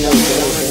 mano.